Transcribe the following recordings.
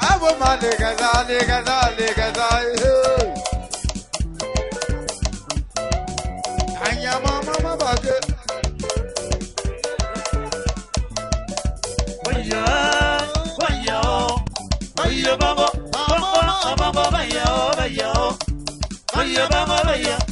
Abu male gaza le gaza le gaza eh, eh. Anya mama mama ke Oya oya oh. oya baba baba baba oya oya baba oya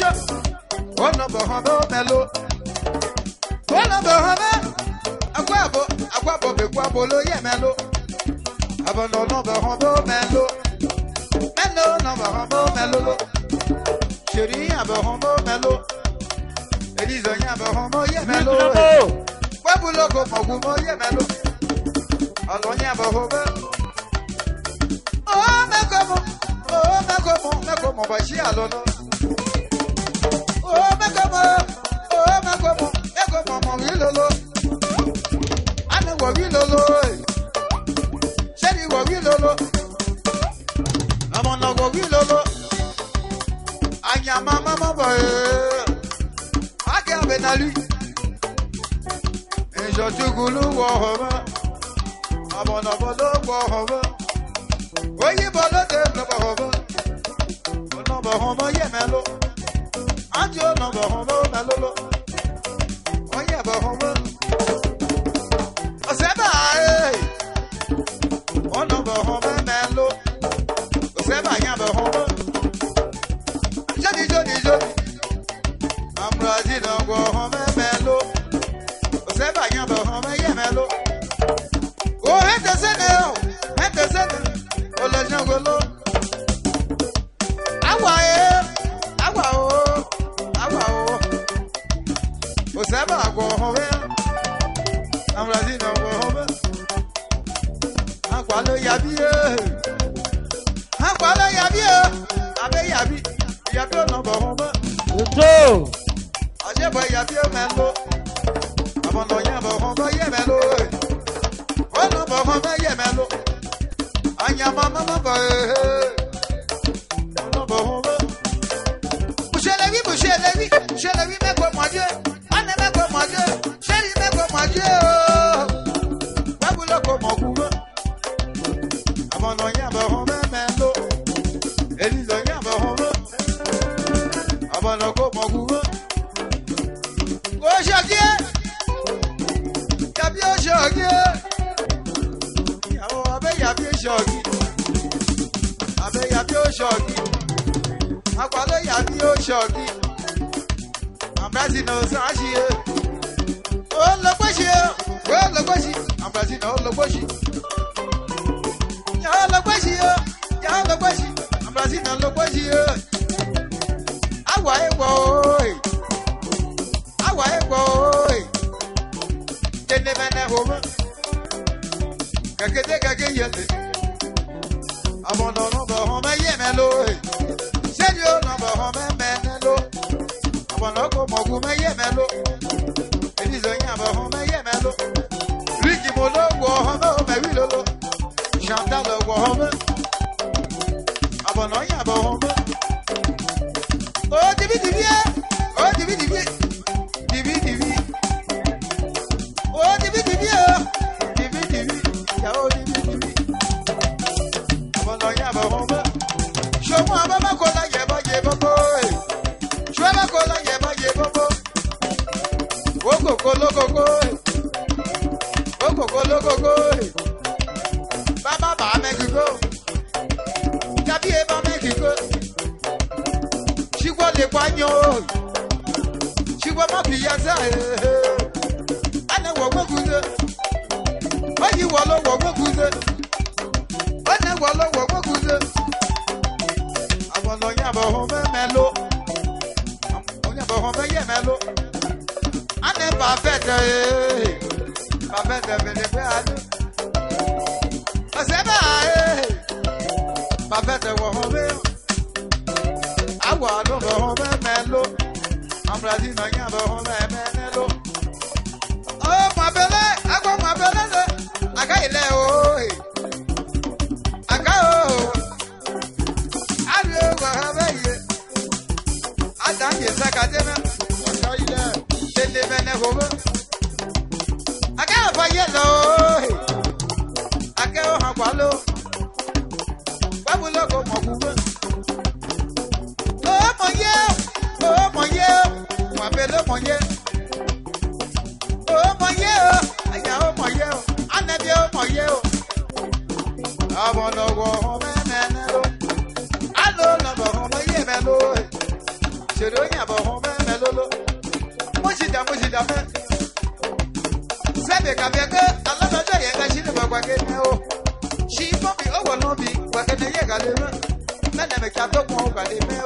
Oh ṣe ó nà bọ̀ hàn bẹ́ ó mẹ́ ló ó nà bọ̀ hàn bẹ́ agbó àbò agbó àbò bèkú àbò ló yẹ mẹ́ ló àbọ̀nà nà bọ̀ hàn bẹ́ ó mẹ́ ló mẹ́ ló nà bọ̀ hàn bẹ́ ó mẹ́ ló ló ṣèrí àbọ̀ hàn bẹ́ ó mẹ́ ló èyí zọ̀yìn àbọ̀ hàn bẹ́ ó yẹ mẹ́ ló wẹ́bù ló kò mọ̀gù mọ́ yẹ mẹ́ ló ọ̀nà yẹn àbọ̀ hàn bẹ́ ó mẹ́kọ̀ọ́ mọ́ ó mẹ́kọ̀ọ́ mọ́ mẹ́kọ̀ọ́ mọ́ bàṣí àlọ́ náà. mọ̀mí lolo àmì wọ̀wí lolo eh. ṣẹ́ni wọ̀wí lolo ọmọnà wọ̀wí lolo àyàmà mọ́mọ́ bọ̀ ẹ́ eh. akẹ́ abẹ́nálí ìṣọ̀túgùlù wọ̀ ọ̀hún ọmọnà bọ̀ ló wọ̀ ọ̀hún oyinbo ló dé lọ́bọ̀ ọ̀hún ọ̀nà bọ̀ ọ̀hún yẹ̀mẹ́ ló àti ọ̀nà bọ̀ ọ̀hún ló mẹ́ lọ́lọ́. the home. Chélevi, Chélevi, Chélevi, mẹ́kọ̀ọ́ mọ́dé. ọ̀nà kó mọ̀ kú. Kò ṣọ́kí ẹ́, yàbí ó ṣọ́kí ẹ́, ìyàwó abẹ́ yàbí ó ṣọ́kí, abẹ́ yàbí ó ṣọ́kí, àpàlẹ́ yàbí ó ṣọ́kí, àmàlẹ́sì náà sáṣì ẹ́, ó lọ́gbọ́sì ẹ́, ó lọ́gbọ́sì, àmàlẹ́sì náà ó lọ́gbọ́sì. kwanyo Chigwa mapi yaza Ane wagwe kuze Oyi walo wagwe kuze Ane walo wagwe kuze Awono yabo home melo Yabo home ye melo Ane papete Papete vede pe adu Aseba Papete wahome yo wà lọ́dọ̀ ọ̀hún fẹ́ mẹ́ ló àmúradì náà yàn lọ́hún fẹ́ abọlọwọ mẹmẹnẹ alo lọbọ ọmọ yẹ mẹ lo ṣèlú yàbọ ọmọ mẹ lolo mo ṣì dà mo ṣì dà mẹ sẹbi kàfẹ pé alọsọjọ yẹ ká ṣì lọbọ gbàgé mẹ o ṣì fọbi ọwọ lọbi gbàgé mẹ yẹ kàlẹ mẹ mẹ nẹmẹ kí a tó kún ọgbàdé mẹ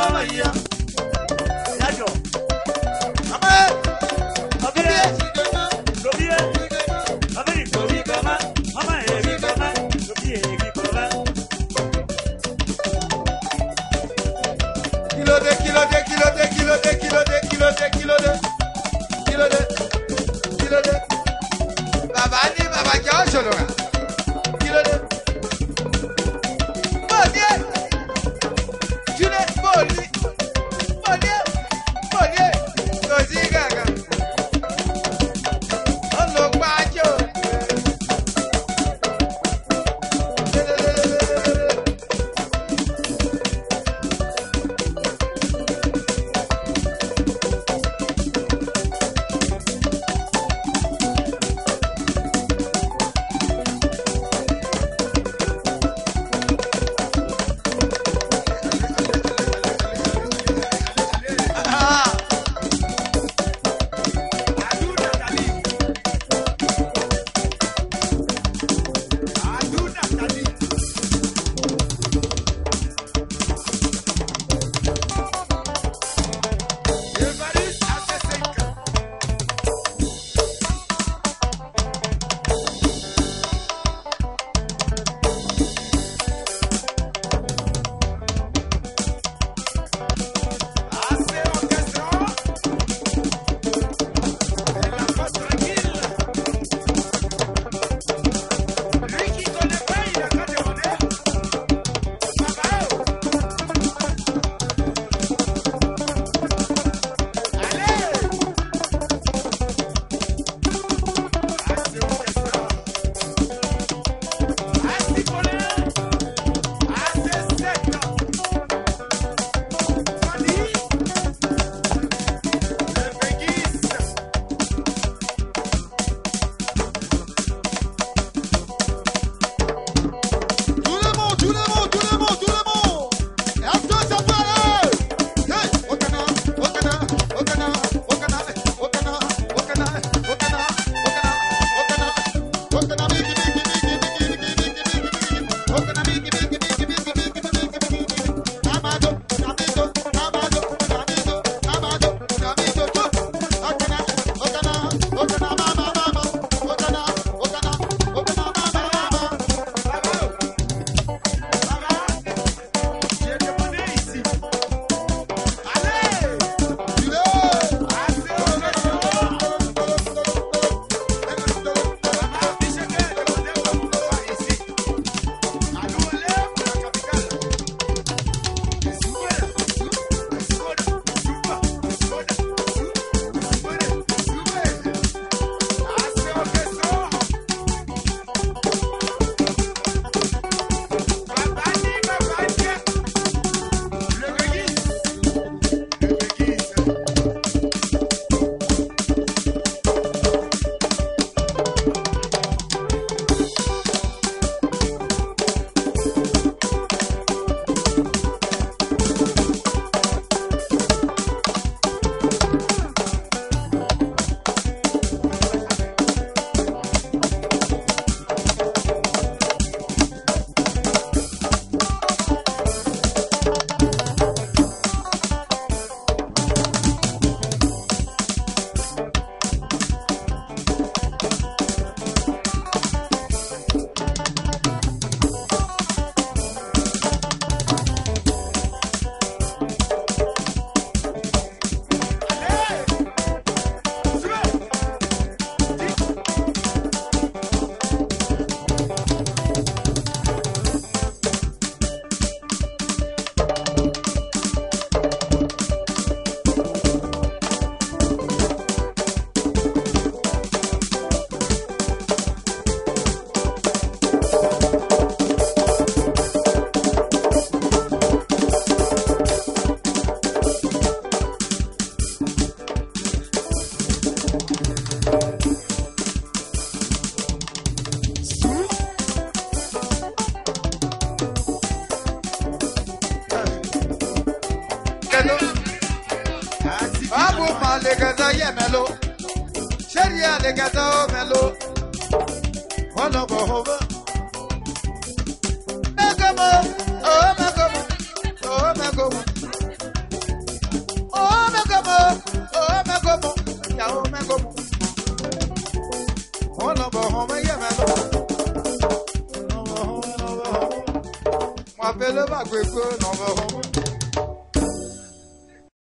bàbá ní bàbá jẹ́ ọ̀ṣọ́lọ́ra. Abu Malikata Yemelo, Sharia Legata oh, Melo. agbe gbóná home.